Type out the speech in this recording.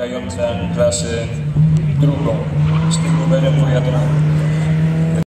zamykające klasę drugą z tym numerem pojadą